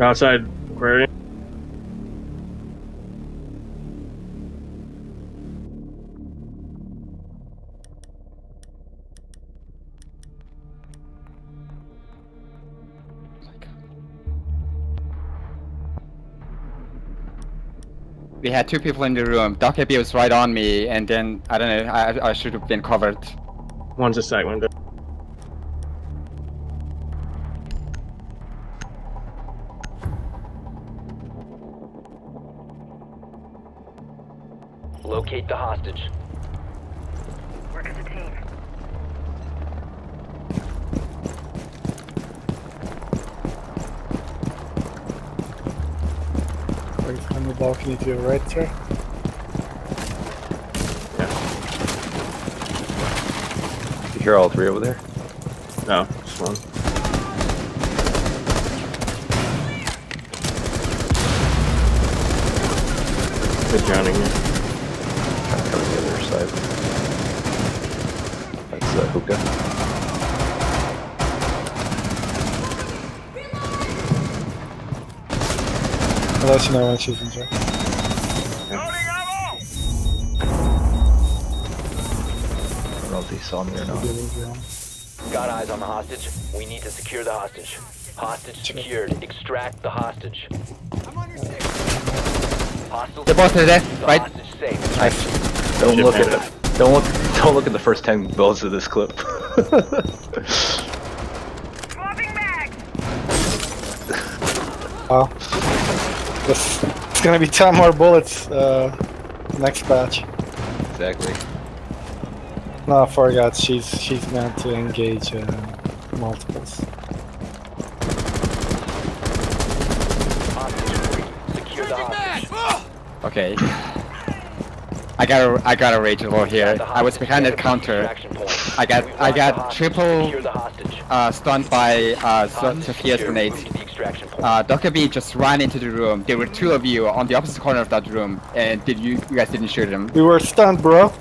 Outside aquarium. We had two people in the room. Dockerbee was right on me, and then I don't know. I, I should have been covered. One's a side window. Locate the hostage. Work as a team. Right from the balcony to your right, sir. Yeah. You hear all three over there? No, just one. They're drowning me. Trying to cover the other side. That's uh, hookah. I'll let you know when she's in check. I don't know if he saw me or not. Got eyes on the hostage. We need to secure the hostage. Hostage secured. Extract the hostage. Hostiles The boss is there, eh? the right? hostage safe. Nice. Don't look at it. Don't look. Don't look at the first ten bullets of this clip. Swapping bags! Oh. This, it's gonna be 10 more bullets, uh, next batch. exactly. No, I forgot, she's, she's meant to engage, uh, multiples. Hostage free. Secure the hostage. Okay. I got a, I got a rage over here. I was behind that counter. I got- We've I got the hostage. triple- Secure the hostage. Uh, stunned by uh, Zofia's secured. grenade. Move to the extraction point. Uh, Dockerbee just ran into the room. There were two of you on the opposite corner of that room, and did you, you guys didn't shoot him? We were stunned, bro.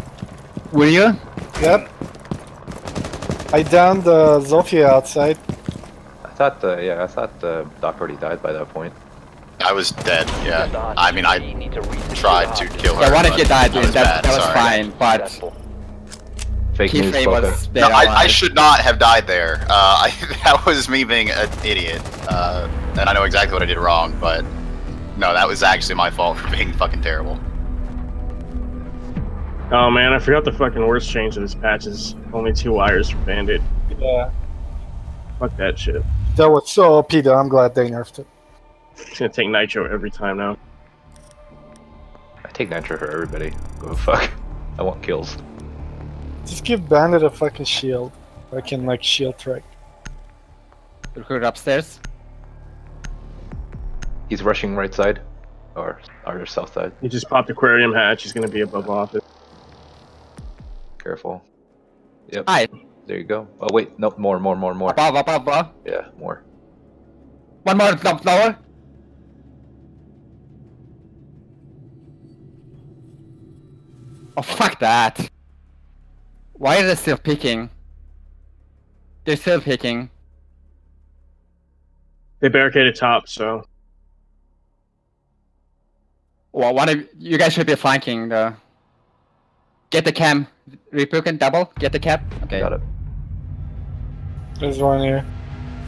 Were you? Yep. I downed uh, Zofia outside. I thought. Uh, yeah, I thought uh, Doc already died by that point. I was dead, yeah. I mean, I. Need to re-secure tried to kill her. Yeah, one of but you died, I dude. That, that was sorry. fine, but Fake news, Keyframe was No, I, I should not have died there. Uh, I, that was me being an idiot. Uh, and I know exactly what I did wrong, but no, that was actually my fault for being fucking terrible. Oh man, I forgot the fucking worst change of this patch is only two wires for bandit. Yeah. Fuck that shit. That was so OP though, I'm glad they nerfed it. It's gonna take nitro every time now. I take nitro for everybody. Go fuck. I want kills. Just give Bandit a fucking shield. I can like shield trick. recruit upstairs. He's rushing right side, or or south side. He just popped aquarium hatch. He's gonna be above office. Careful. Yep. Hi, There you go. Oh wait, nope. More, more, more, more. above, above, above. Yeah, more. One more, top floor. Oh fuck that! Why are they still picking? They're still picking. They barricaded top, so Well, one of you guys should be flanking the. Get the cam, Repuken double. Get the cap. Okay. Got it. There's one here.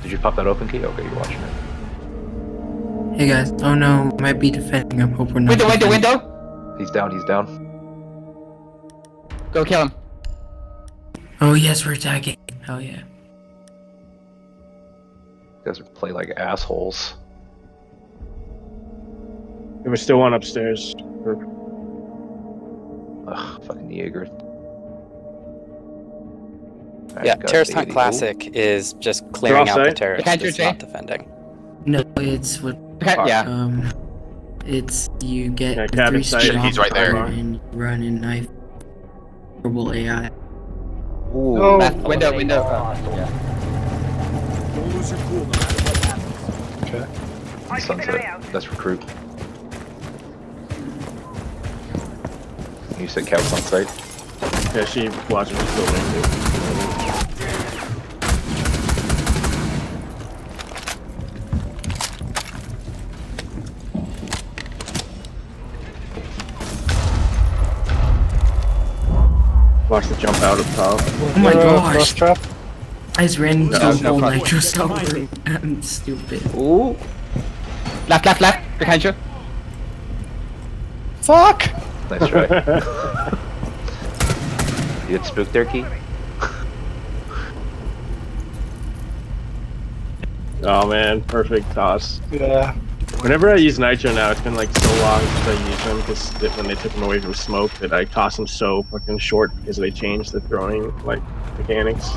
Did you pop that open key? Okay, you're watching it. Hey guys, oh no, might be defending. I hope we're not. Window, window, window. He's down. He's down. Go kill him. Oh yes, we're attacking. Hell yeah. You guys play like assholes. there was still one upstairs. Ugh, fucking Jaeger. Alright, Yeah, got Terrorist Hunt Bailey. Classic is just clearing out the offside. terrorists. Behind you, It's not defending. No, it's what Okay, yeah. um, it's you get Yeah, the three site. He's right there. and run in knife. Horrible AI. Ooh, No. Left window, Eliminate window. all uh, hostiles. yeah. I'll keep an eye sunset. out. That's recruit. You said Cal's on site. Yeah, she watches this building. Watch the jump out of top. Oh my Uh, gosh. trap. I just ran into No, the no whole problem. nitro cell. I'm stupid. Ooh. Left, left, left. Behind you. Fuck! Nice try. you get spooked there, Key? Oh man, perfect toss. Yeah. Whenever I use Nitro now, it's been like so long since I used them because when they took them away from smoke, that I toss them so fucking short because they changed the throwing like mechanics.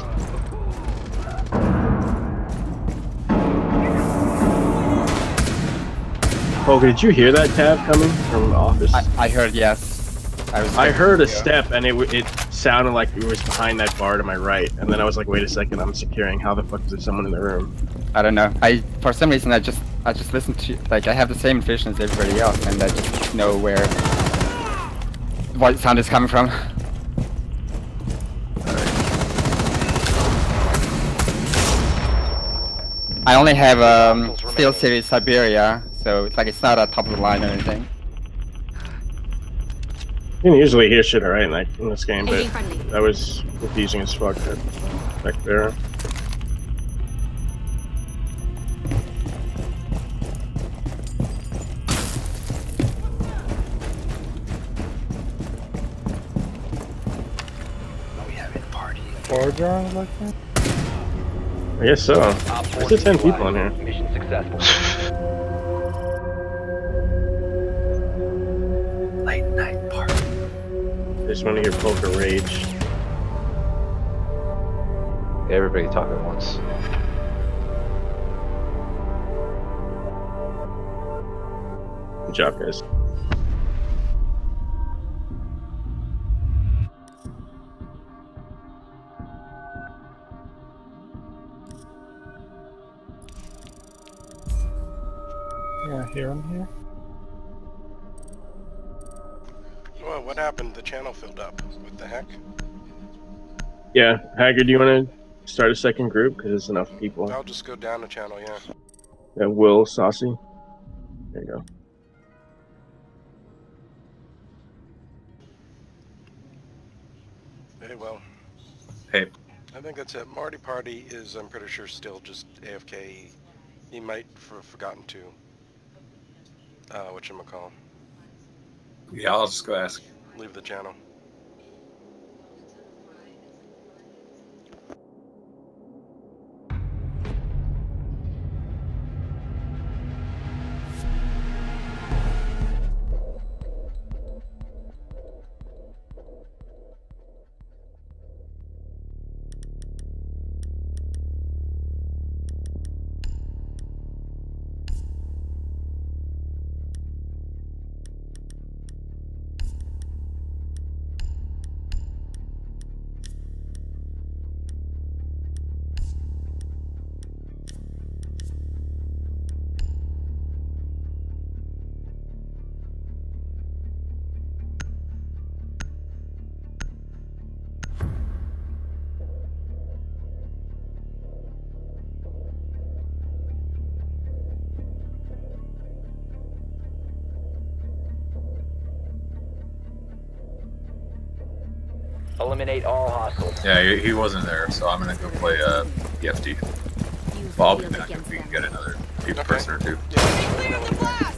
Oh, did you hear that tab coming from the office? I, I heard yes. I was. I heard a step and it it sounded like it was behind that bar to my right, and then I was like, wait a second, I'm securing. How the fuck is there someone in the room? I don't know. I for some reason I just I just listen to like I have the same vision as everybody else, and I just know where what sound is coming from. I only have um Steel Series Siberia, so it's like it's not a top of the line or anything. You can usually hear shit alright in, that- in this game, but Engaging that was confusing as fuck back there. Border like that? I guess so. Op four There's 10 people in here. Mission successful. Late night party. I just want to hear poker rage. Everybody talk at once. Good job, guys. Yeah, hear him here. Well, what happened? The channel filled up. What the heck? Yeah, Haggard, do you want to start a second group? Because there's enough people. I'll just go down the channel, yeah. Yeah, Will, Saucy. There you go. Hey, well. Hey. I think that's it. Marty Party is, I'm pretty sure, still just AFK. He might have forgotten to. Uh, whatchamacall. Yeah, I'll just go ask. Leave the channel. Eliminate all hostiles. Yeah, he, he wasn't there, so I'm gonna go play uh, EFT. Well, I'll be back if we can get another pe- person or two. Yeah,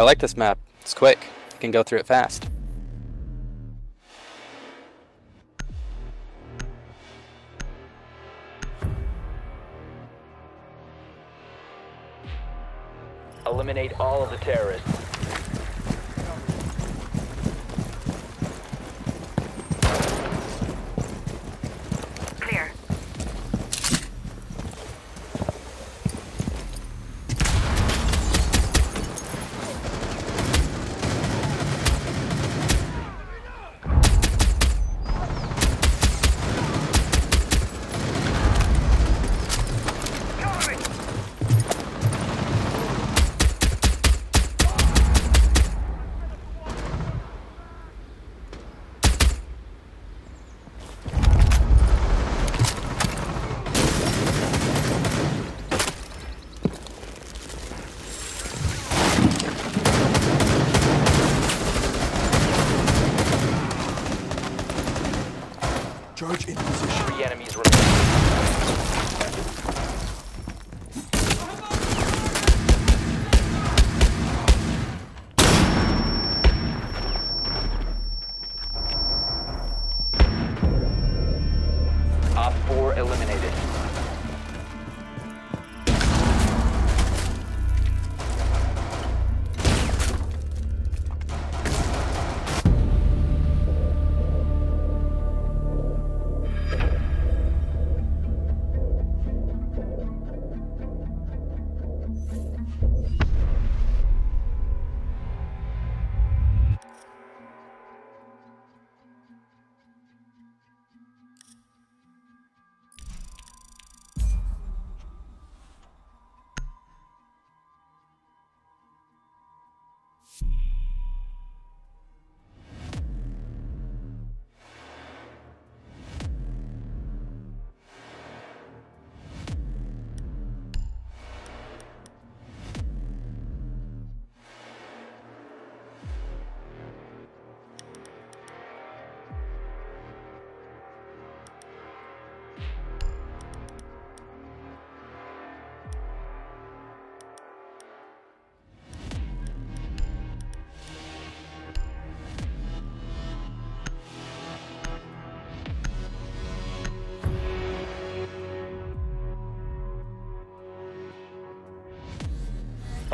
I like this map. It's quick. You can go through it fast. Eliminate all of the terrorists.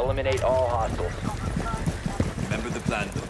Eliminate all hostiles. Remember the plan.